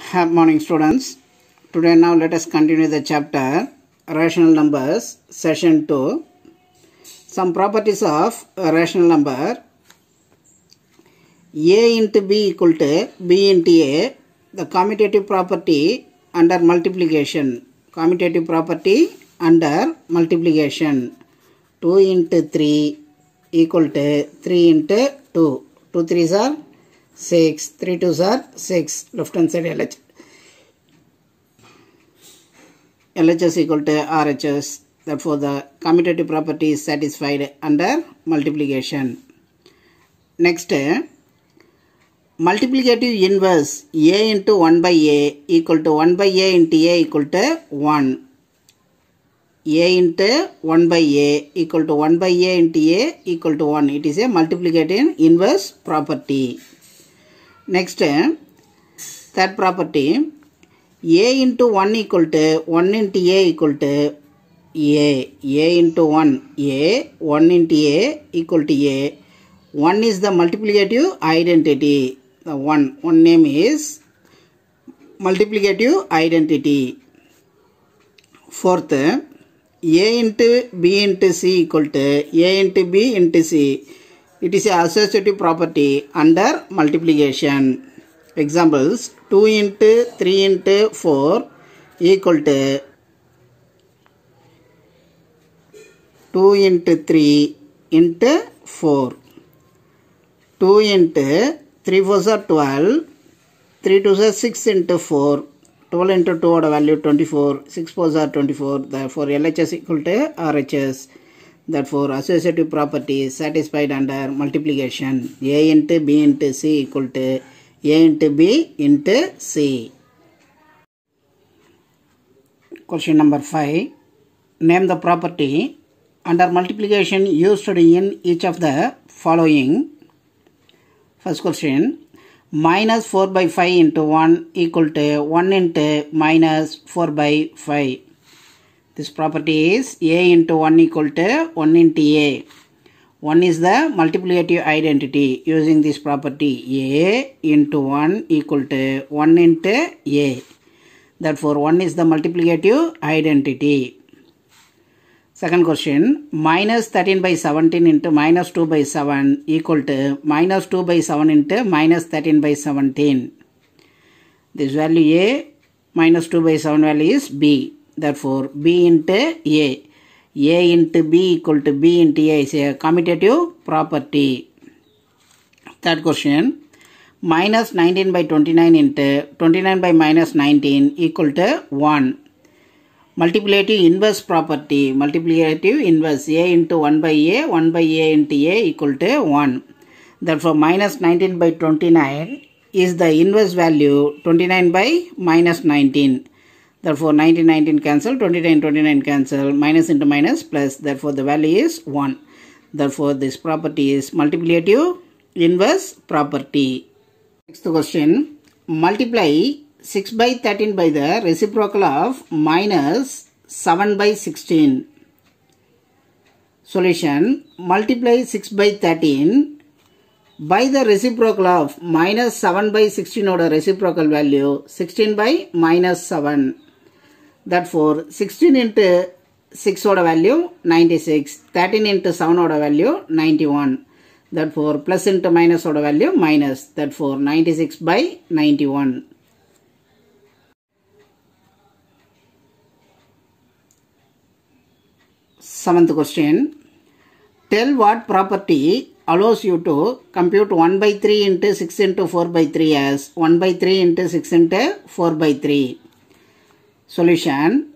Good morning, students. Today, now let us continue the chapter Rational Numbers, Session 2. Some properties of a rational number a into b equal to b into a, the commutative property under multiplication. Commutative property under multiplication. 2 into 3 equal to 3 into 2. 2 3s are 6, 3 2s are 6. Left hand side LH. LHS equal to RHS. Therefore, the commutative property is satisfied under multiplication. Next, multiplicative inverse a into 1 by a equal to 1 by a into a equal to 1. a into 1 by a equal to 1 by a into a equal to 1. It is a multiplicative inverse property. Next, third property a into 1 equal to 1 into a equal to a. a into 1 a 1 into a equal to a. 1 is the multiplicative identity. The 1 one name is multiplicative identity. Fourth, a into b into c equal to a into b into c. It is a associative property under multiplication. Examples 2 into 3 into 4 equal to 2 into 3 into 4. 2 into 3 4s are 12, 3 2s are 6 into 4. 12 into 2 odd value 24, 6 4s are 24. Therefore, LHS equal to RHS. Therefore, associative property is satisfied under multiplication. A into B into C equal to A into B into C. Question number 5. Name the property under multiplication used in each of the following. First question. Minus 4 by 5 into 1 equal to 1 into minus 4 by 5. This property is a into 1 equal to 1 into a. 1 is the multiplicative identity using this property a into 1 equal to 1 into a. Therefore, 1 is the multiplicative identity. Second question minus 13 by 17 into minus 2 by 7 equal to minus 2 by 7 into minus 13 by 17. This value a minus 2 by 7 value is b. Therefore, b into a. a into b equal to b into a is a commutative property. Third question minus 19 by 29 into 29 by minus 19 equal to 1. Multiplicative inverse property. Multiplicative inverse a into 1 by a 1 by a into a equal to 1. Therefore, minus 19 by 29 is the inverse value 29 by minus 19. Therefore, 19, 19 cancel, 29, 29 cancel, minus into minus plus. Therefore, the value is 1. Therefore, this property is multiplicative inverse property. Next question. Multiply 6 by 13 by the reciprocal of minus 7 by 16. Solution. Multiply 6 by 13 by the reciprocal of minus 7 by 16 order reciprocal value 16 by minus 7. Therefore, 16 into 6 order value 96, 13 into 7 order value 91. Therefore, plus into minus order value minus. Therefore, 96 by 91. Seventh question. Tell what property allows you to compute 1 by 3 into 6 into 4 by 3 as 1 by 3 into 6 into 4 by 3. Solution.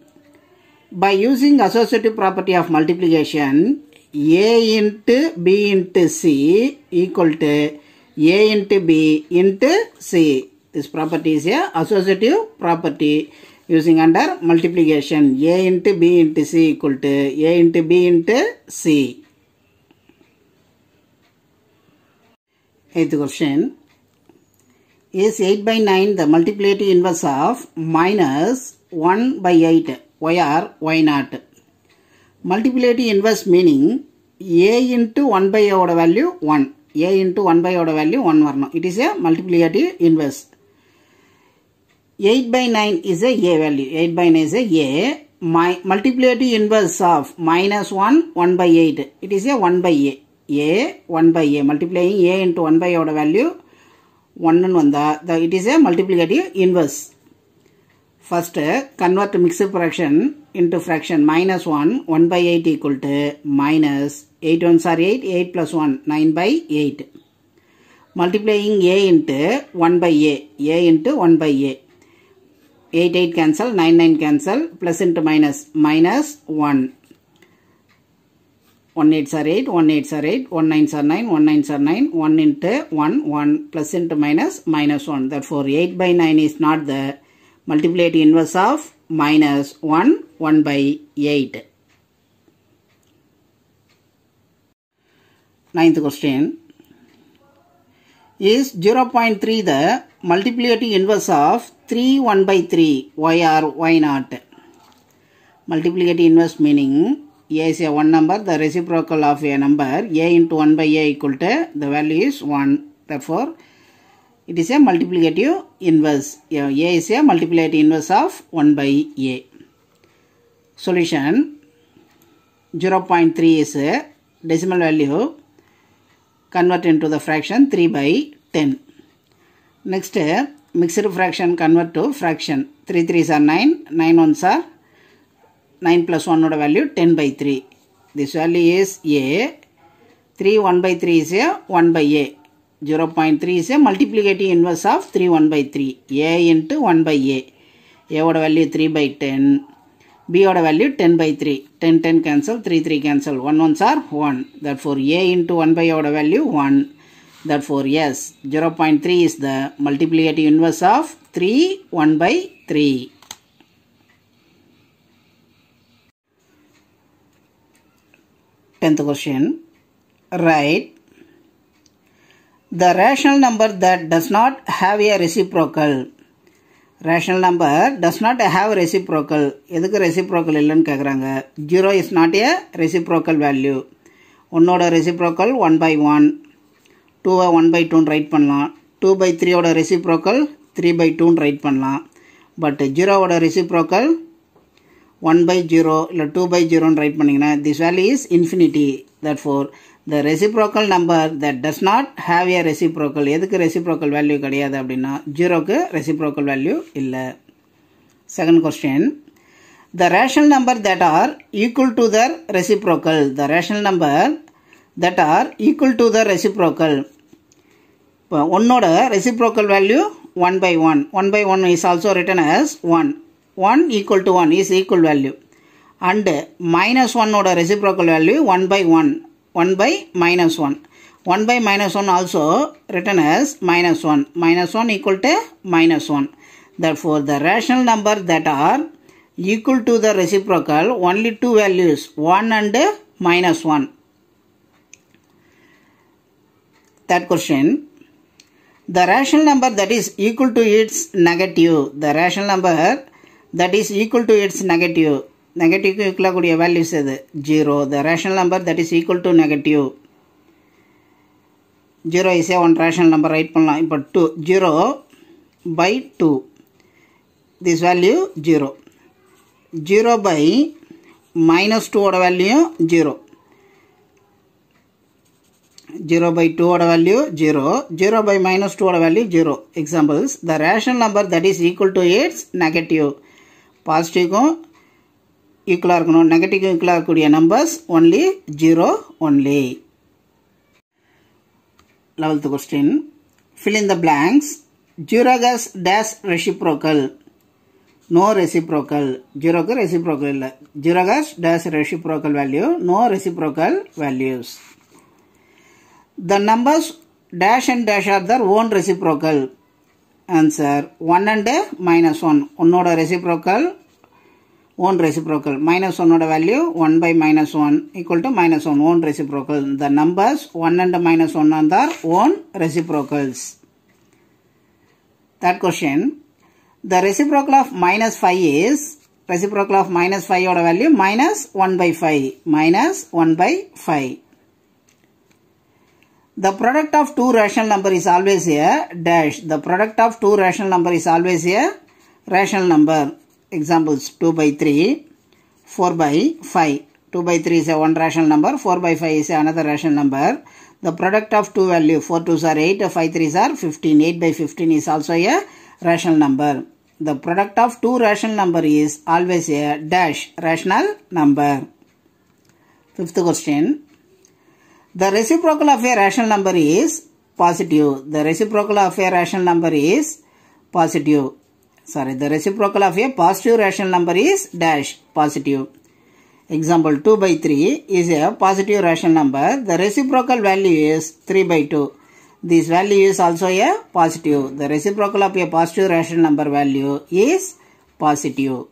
By using associative property of multiplication, a into b into c equal to a into b into c. This property is a associative property using under multiplication a into b into c equal to a into b into c. Eighth question. Is 8 by 9 the multiplicative inverse of minus 1 by 8 y or y not? Multiplicative inverse meaning a into 1 by a oda value 1. a into 1 by oda value 1 வரணும். It is a multiplicative inverse. 8 by 9 is a A value. 8 by 9 is a A. My multiplicative inverse of minus 1, 1 by 8. It is a 1 by A. A, 1 by A. Multiplying A into 1 by oda value 1 and 1. The, the, it is a multiplicative inverse. First, convert mixed fraction into fraction minus 1, 1 by 8 equal to minus 8 ones are 8, 8 plus 1, 9 by 8. Multiplying A into 1 by A, A into 1 by A. 8 8 cancel. 9 9 cancel. Plus into minus. Minus 1 1 8s are 8 1 8s are 8 1 9s are 9 1 9s are 9 1 into 1 1 plus into minus minus 1 therefore 8 by 9 is not the multiplicative inverse of minus 1 1 by 8 ninth question. Is 0.3 the multiplicative inverse of 3 1 by 3 why or why not multiplicative inverse meaning a is a one number the reciprocal of a number a into 1 by a equal to the value is 1 therefore it is a multiplicative inverse. A is a multiplicative inverse of 1 by a. Solution 0.3 is a decimal value convert into the fraction 3 by 10 next mixed fraction convert to fraction. 3 3s are 9 9 ones are 9 plus 1 oda value 10 by 3 this value is a. 3 1 by 3 is a 1 by a 0.3 is a multiplicative inverse of 3 1 by 3 a into 1 by a. A oda value 3 by 10 b oda value 10 by 3 10 10 cancel 3 3 cancel. 1 ones are 1 therefore a into 1 by oda value 1 Therefore, yes, 0.3 is the multiplicative inverse of 3, 1 by 3. Tenth question. Write the rational number that does not have a reciprocal. Rational number does not have reciprocal எதுக்கு reciprocal இல்லைன்னு கேட்குறாங்க zero is not a reciprocal value ஒன்னோட reciprocal one by one டூவை one by டூன்னு write பண்ணலாம். Two by த்ரீயோட reciprocal three by டூன்னு write பண்ணலாம். பட் ஜீரோவோட ரெசிப்ரோக்கல் ஒன் பை ஜீரோ இல்லை டூ பை ஜீரோன்னு ரைட் பண்ணிங்கன்னா this value is infinity that for the reciprocal number that does not have a reciprocal எதுக்கு ரெசிப்ரோக்கல் வேல்யூ கிடையாது அப்படின்னா ஜீரோக்கு ரெசிப்ரோக்கல் வேல்யூ இல்லை second question the rational number that R equal to Dhar reciprocal the rational number that R equal to the reciprocal இப்போ ஒன்னோட reciprocal value one by one one by one is also return as one one equal to one is equal value and minus ஒன்னோட reciprocal value one by one 1 by minus 1. 1 by minus 1 also written as minus 1. Minus 1 equal to minus 1. Therefore, the rational number that are equal to the reciprocal only two values 1 and minus 1. Third question. The rational number that is equal to its negative. The rational number that is equal to its negative negative கூடிய values எது 0 the rational number that is equal to negative 0 is a one rational number right பண்ணலாம் இப்போ 2 0 by 2 this value 0 0 by minus 2 ஓட value 0 0 by 2 oda value 0 0 by minus 2 oda value 0 examples the rational number that is equal to its negative பாசிட்டிவ்க்கும் ஈக்குவலாக இருக்கணும். Negative ஈக்குவலாக இருக்கக்கூடிய numbers only zero only eleventh question fill in the blanks. Zero has dash reciprocal no reciprocal ஜீரோக்கு reciprocal இல்லை. Zero has dash reciprocal value no reciprocal values the numbers dash and dash are their own reciprocal answer one and minus one உன்னோட reciprocal own reciprocal minus 1 oda value 1 by minus 1 equal to minus 1 own reciprocal the numbers 1 and minus 1 are their own reciprocals that question the reciprocal of minus 5 is reciprocal of minus 5 oda value minus 1 by 5 minus 1 by 5 the product of two rational number is always a dash the product of two rational number is always a rational number Examples 2 by 3, 4 by 5. 2 by 3 is a one rational number, 4 by 5 is another rational number. The product of two value, 4 2s are 8, 5 3s are 15. 8 by 15 is also a rational number. The product of two rational number is always a dash rational number. Fifth question. The reciprocal of a rational number is positive. The reciprocal of a rational number is positive. Sorry, the reciprocal of a positive rational number is dash positive. Example 2 by 3 is a positive rational number. The reciprocal value is 3 by 2. This value is also a positive. The reciprocal of a positive rational number value is positive.